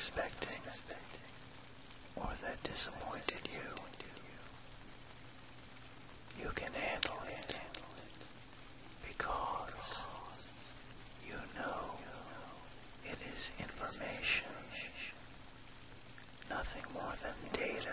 expecting or that disappointed you. You can handle it because you know it is information, nothing more than data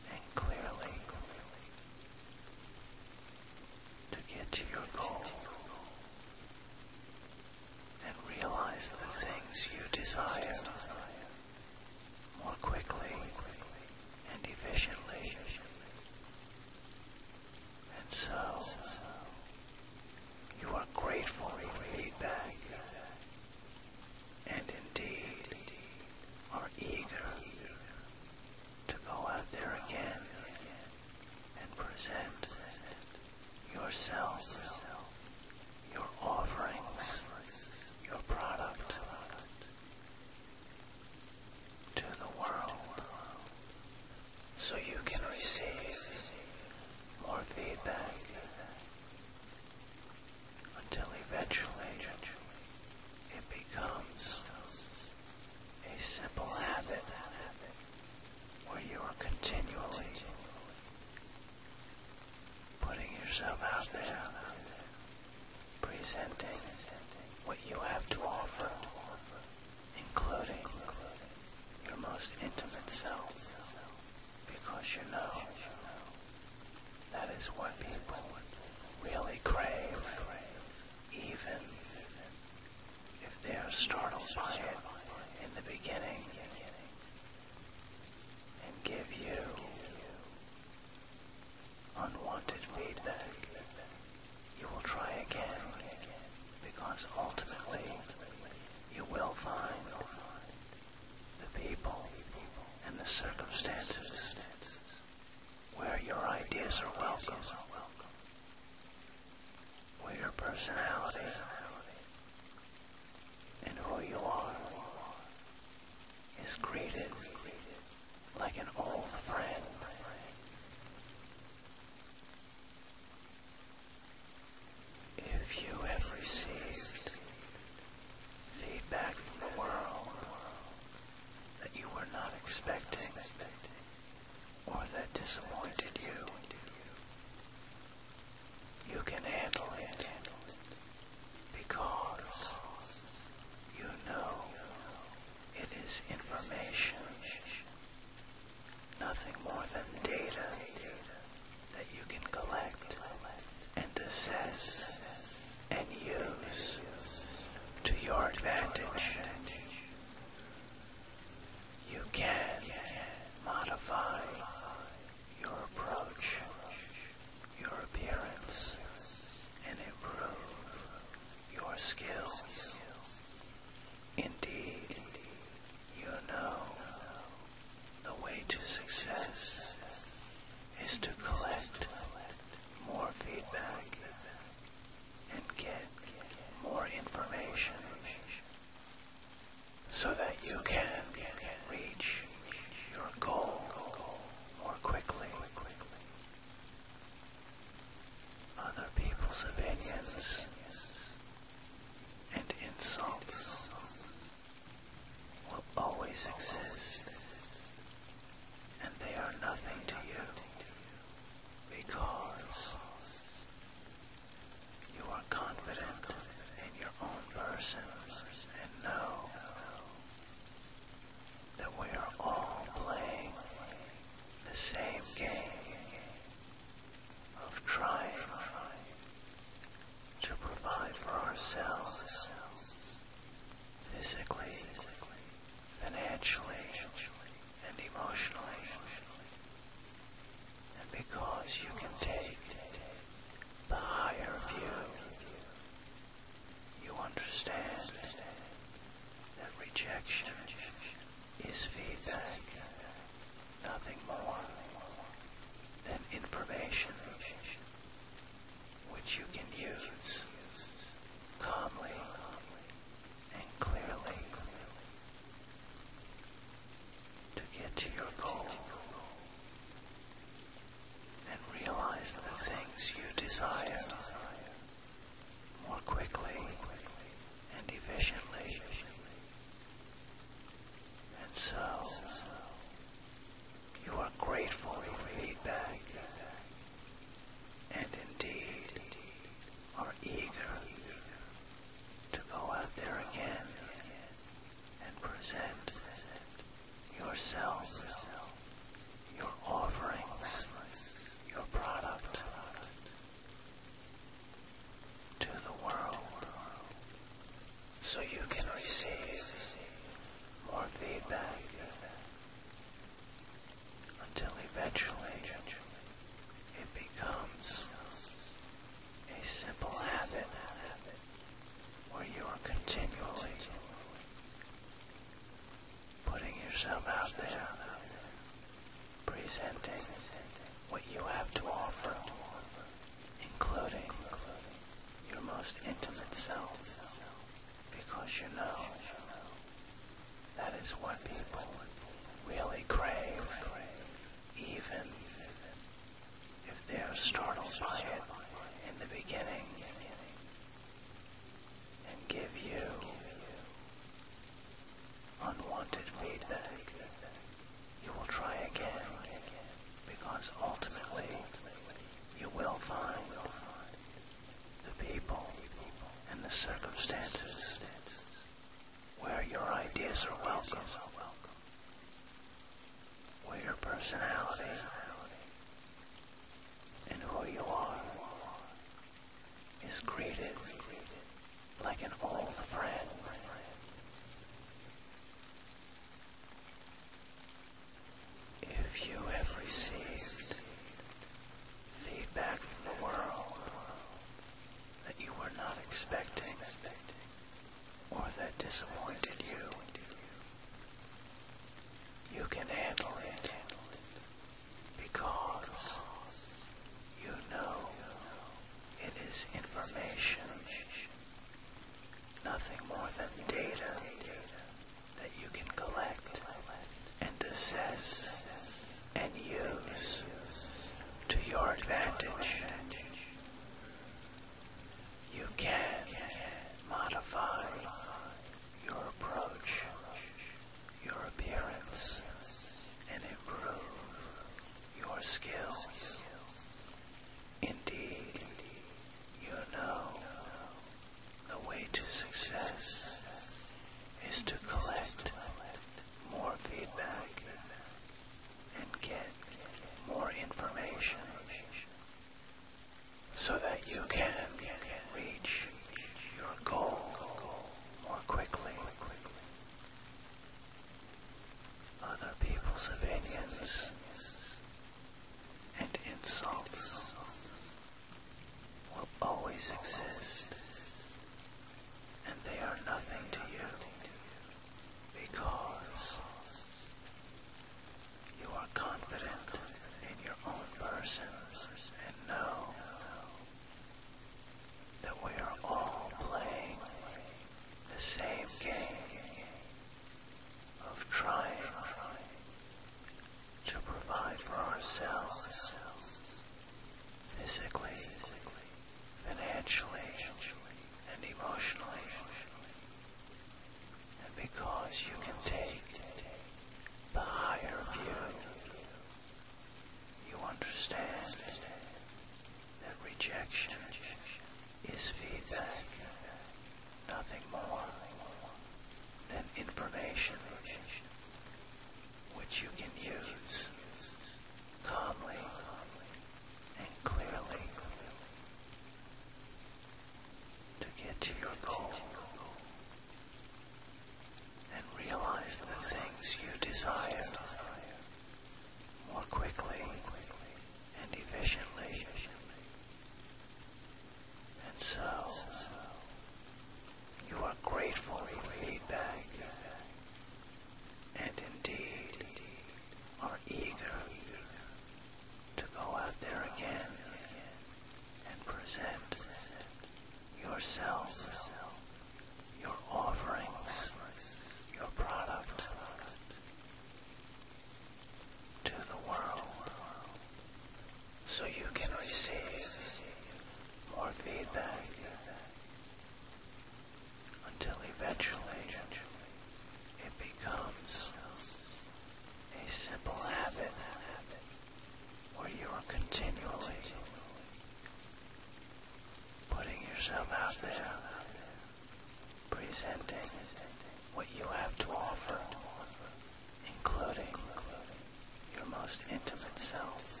most intimate self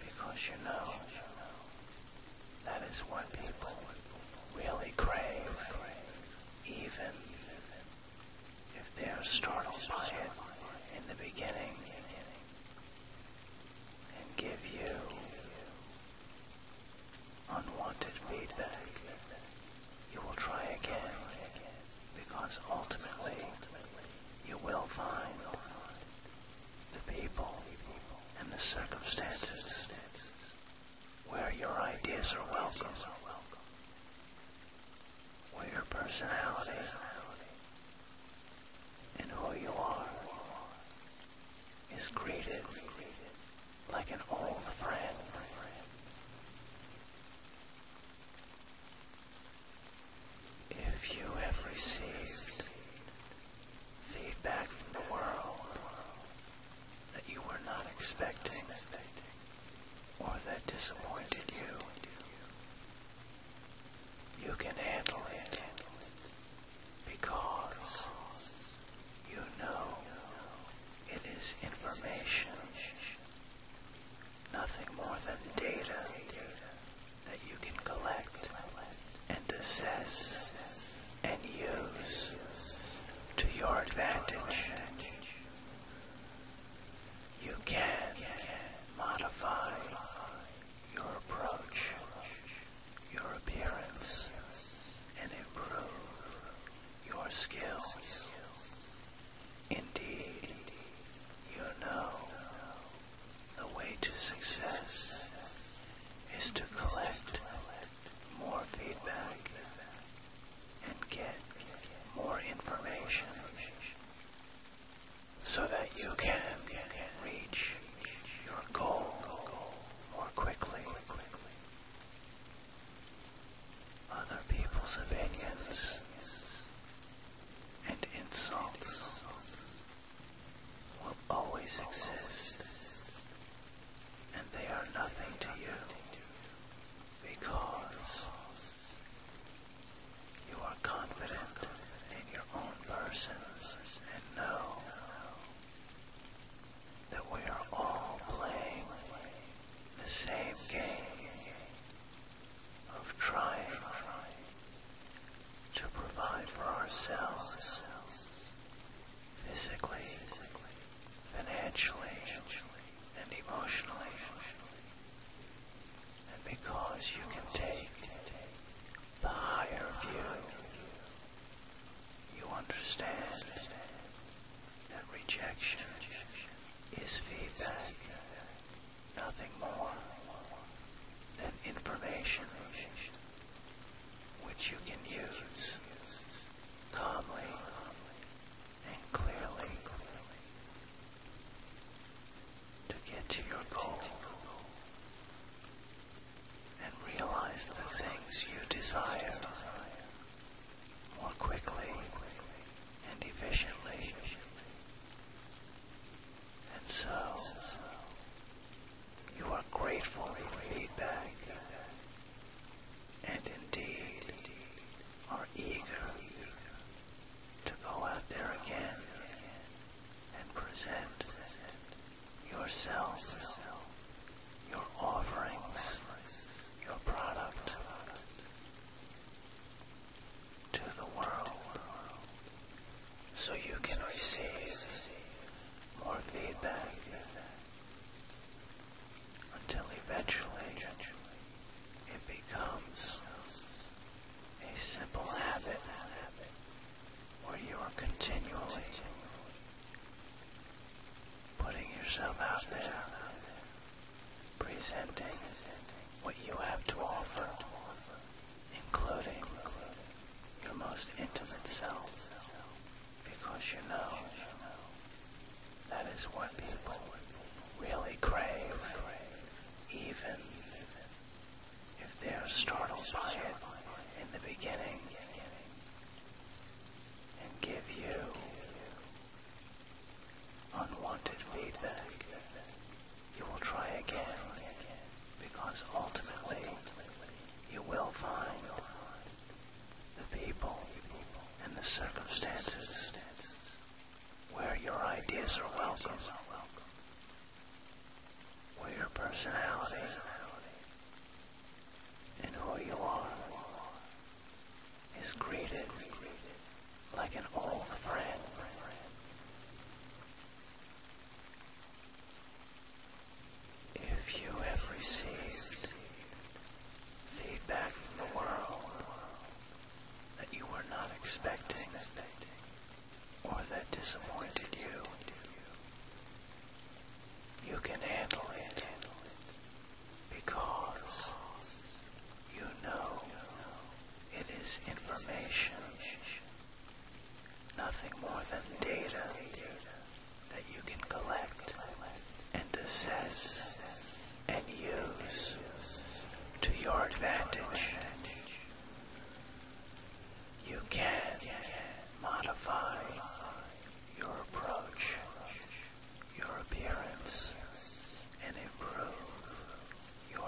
because you know that is what people really crave, even if they are starving. personality.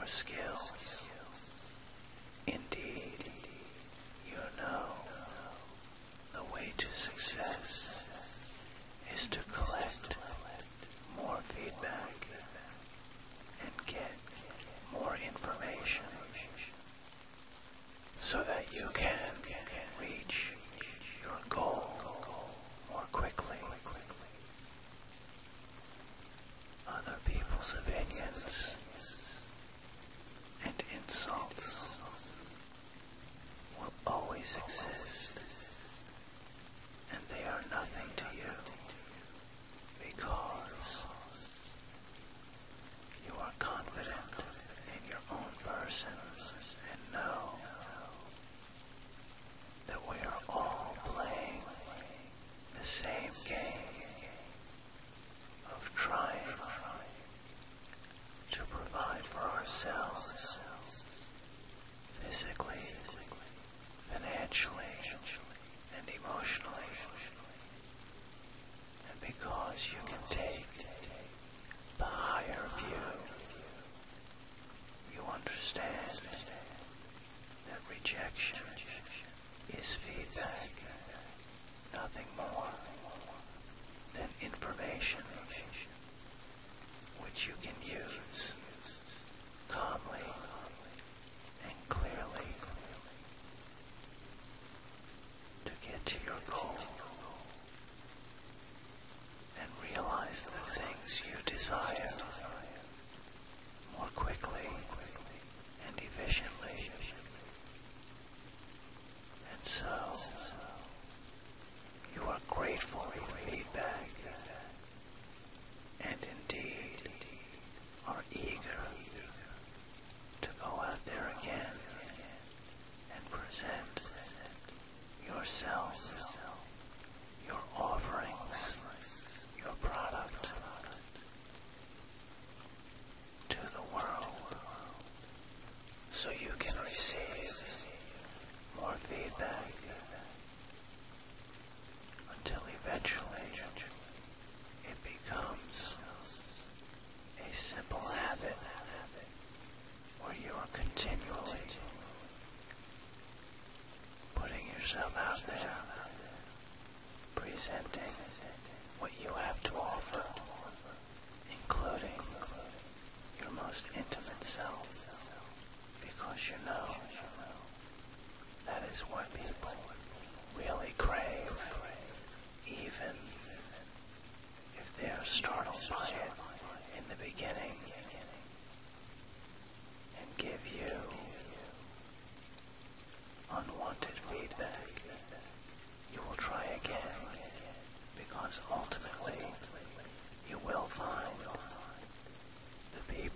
your skills. Indeed, you know the way to success is to collect more feedback and get more information so that you can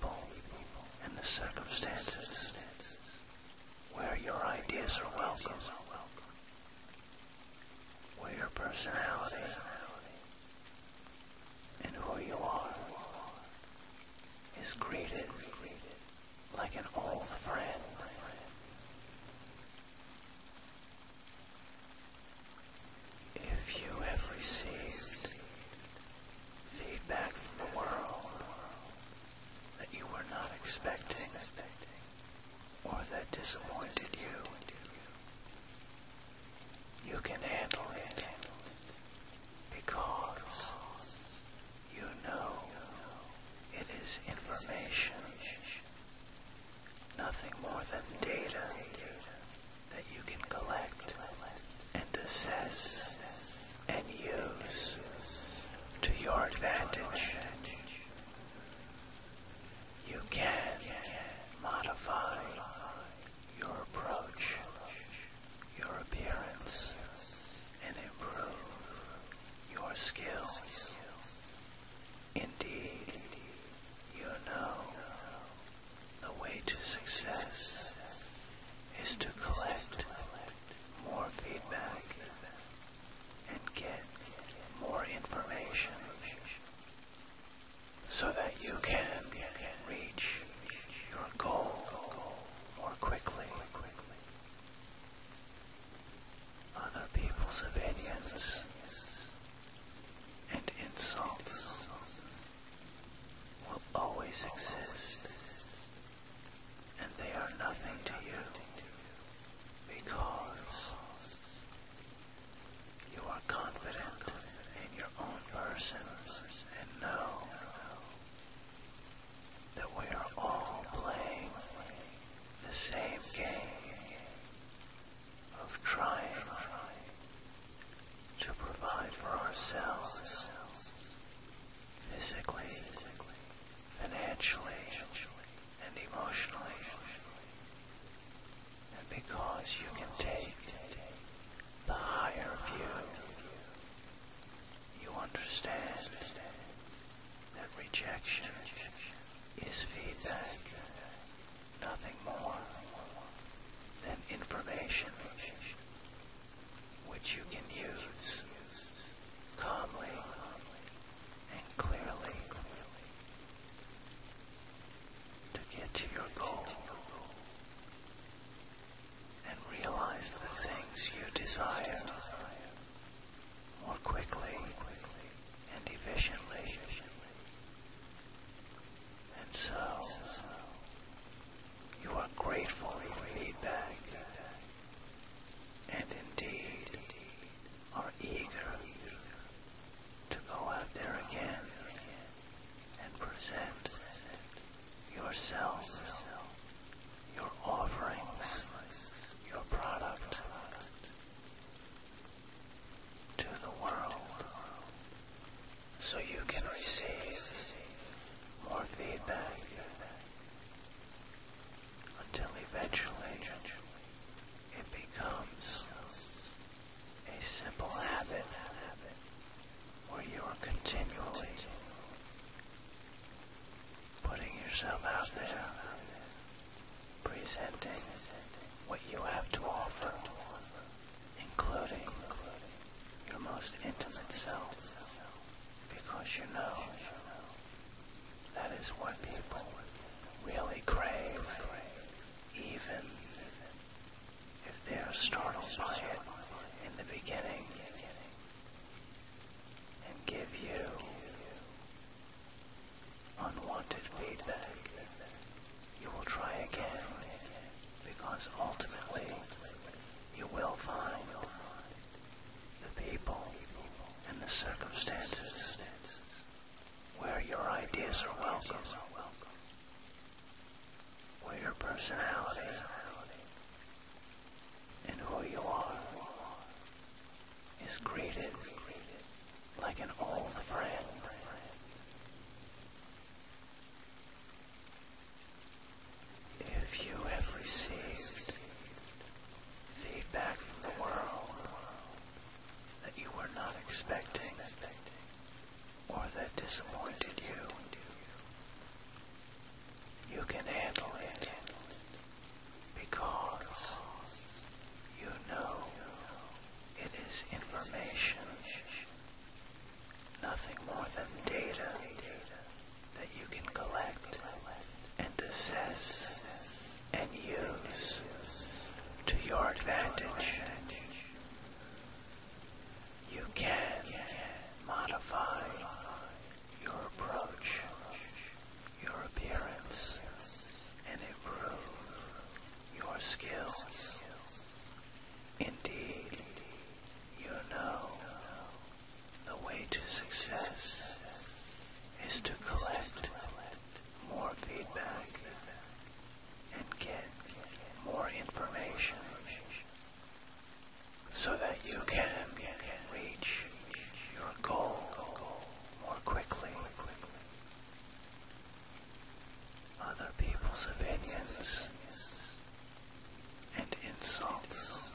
people and the circumstances where your ideas are welcome, where your personality abuse and insults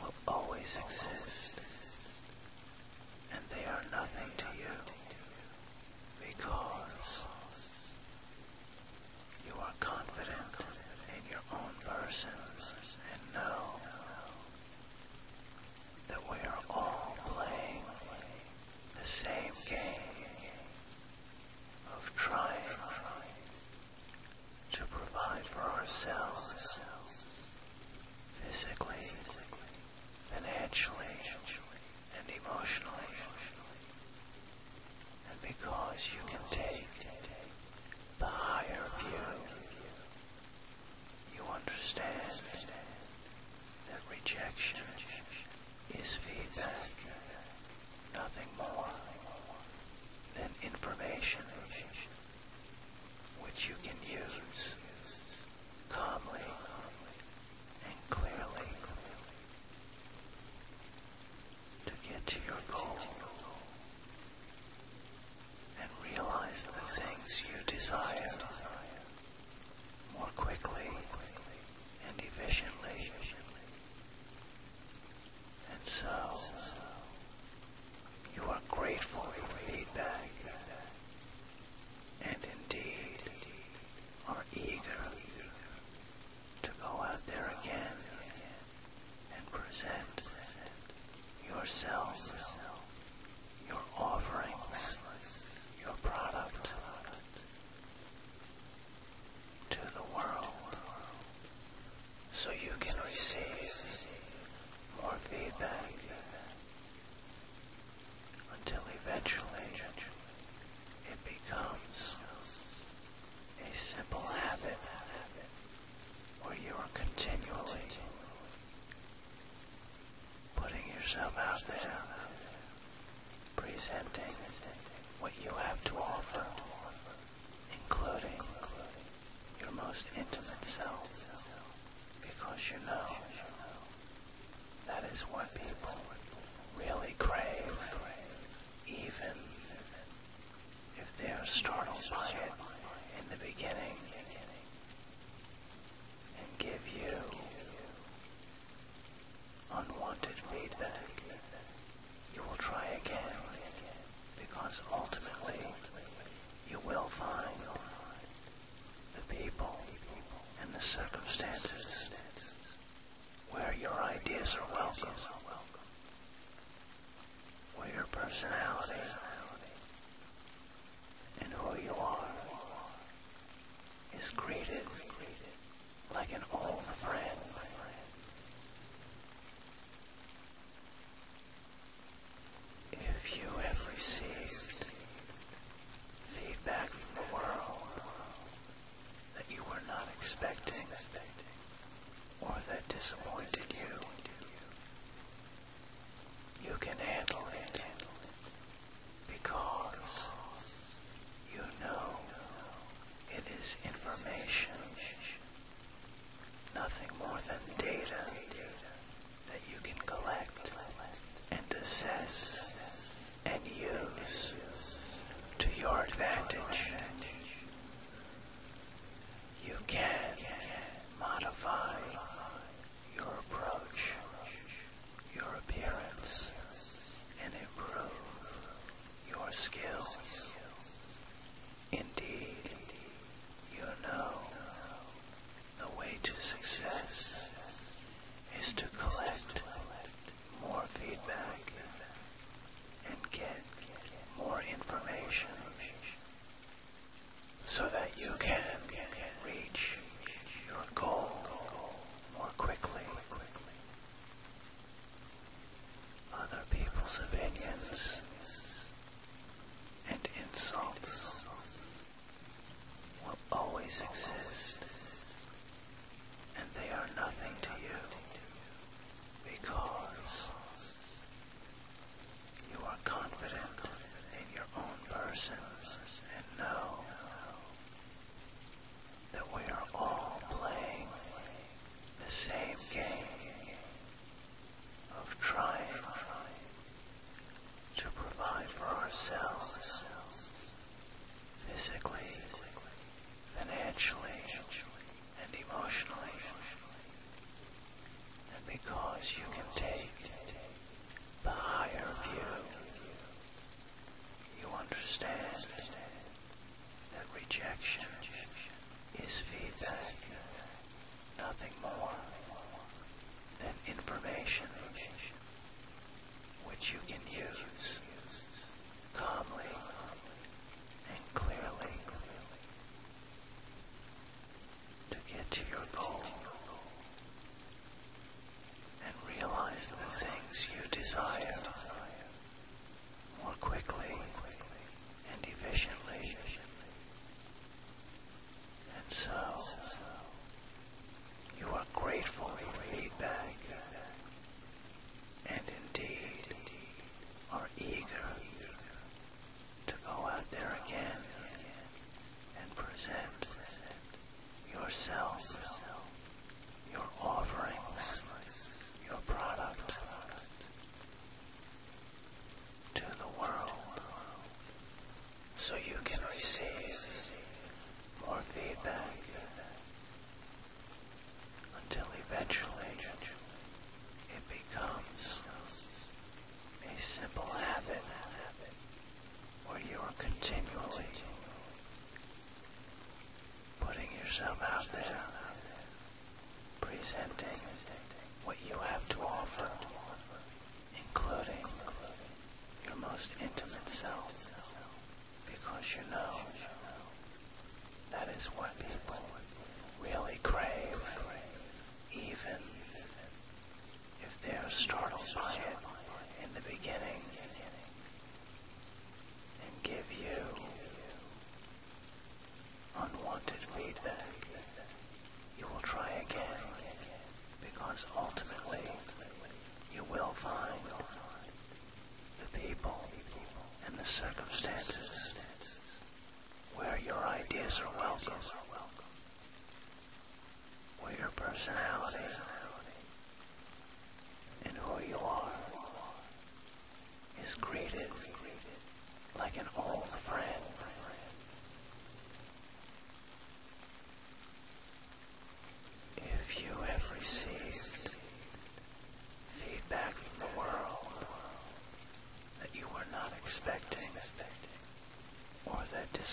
will always exist.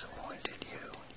Disappointed you,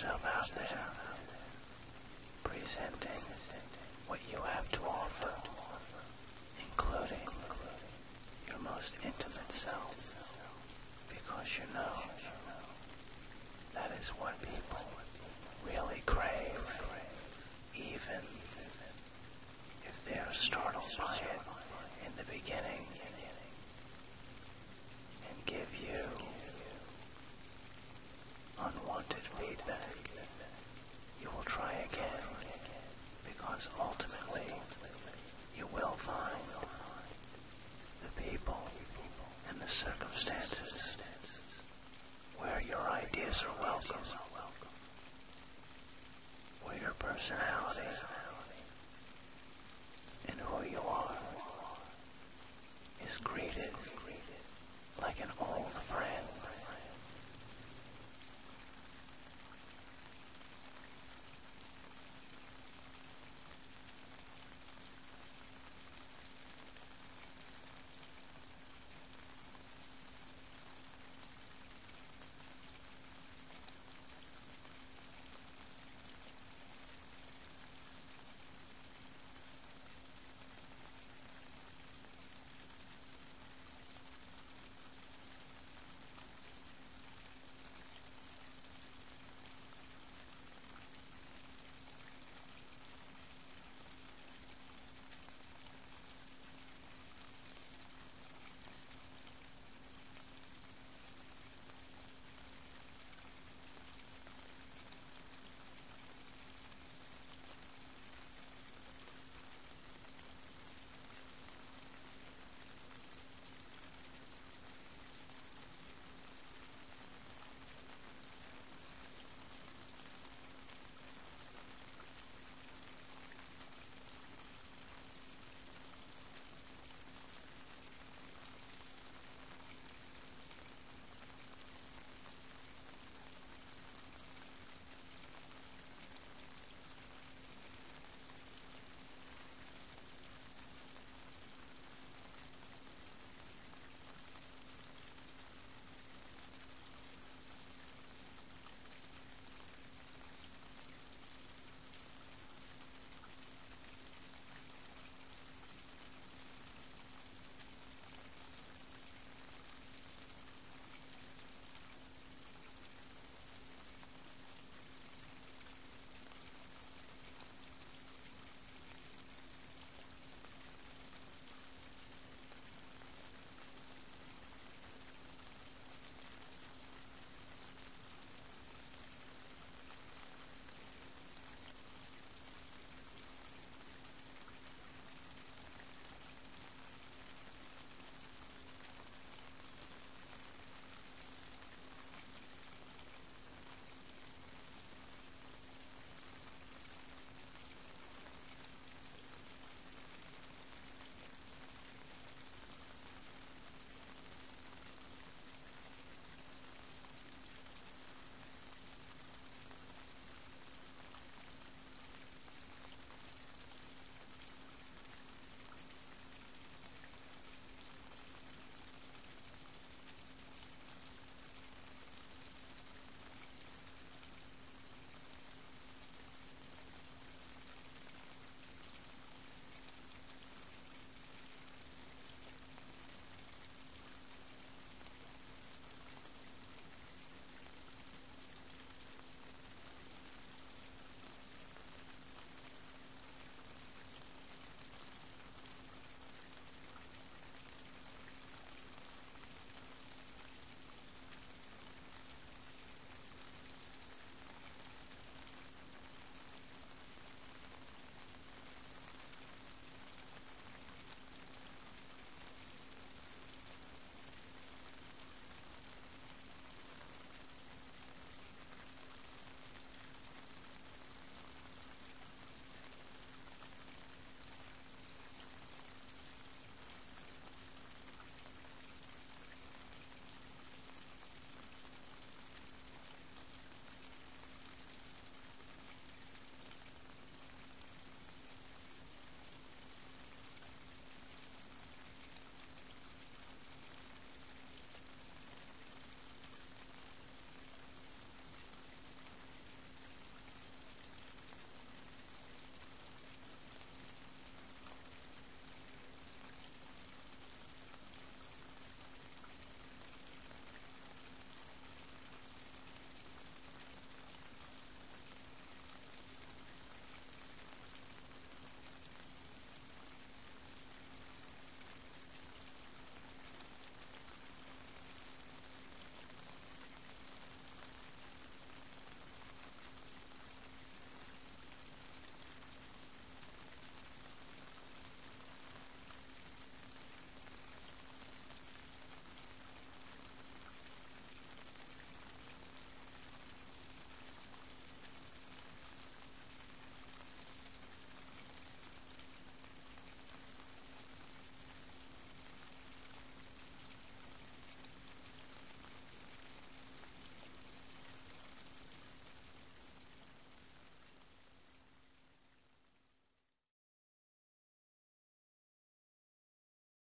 yourself out there, presenting what you have to offer, including your most intimate self, because you know that is what because ultimately you will find the people and the circumstances where your ideas are welcome, where your personality